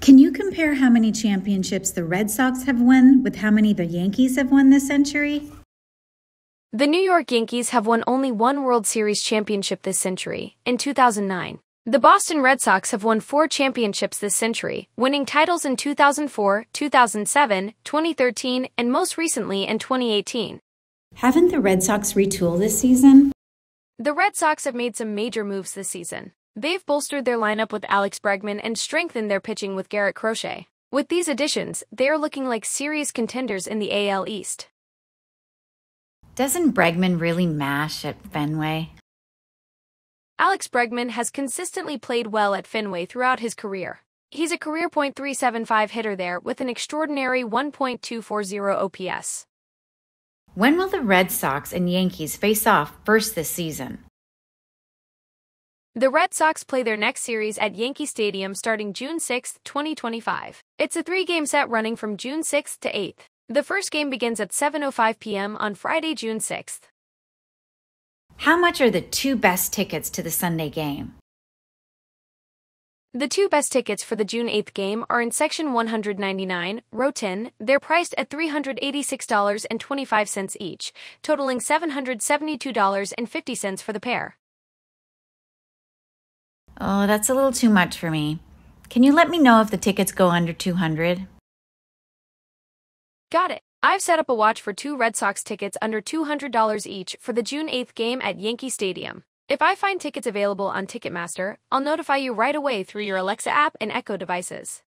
Can you compare how many championships the Red Sox have won with how many the Yankees have won this century? The New York Yankees have won only one World Series championship this century, in 2009. The Boston Red Sox have won four championships this century, winning titles in 2004, 2007, 2013, and most recently in 2018. Haven't the Red Sox retooled this season? The Red Sox have made some major moves this season. They've bolstered their lineup with Alex Bregman and strengthened their pitching with Garrett Crochet. With these additions, they are looking like serious contenders in the AL East. Doesn't Bregman really mash at Fenway? Alex Bregman has consistently played well at Fenway throughout his career. He's a career .375 hitter there with an extraordinary 1.240 OPS. When will the Red Sox and Yankees face off first this season? The Red Sox play their next series at Yankee Stadium starting June 6, 2025. It's a three-game set running from June 6 to 8th. The first game begins at 7.05 p.m. on Friday, June 6th. How much are the two best tickets to the Sunday game? The two best tickets for the June 8th game are in section 199, row 10. They're priced at $386.25 each, totaling $772.50 for the pair. Oh, that's a little too much for me. Can you let me know if the tickets go under 200? Got it. I've set up a watch for two Red Sox tickets under $200 each for the June 8th game at Yankee Stadium. If I find tickets available on Ticketmaster, I'll notify you right away through your Alexa app and Echo devices.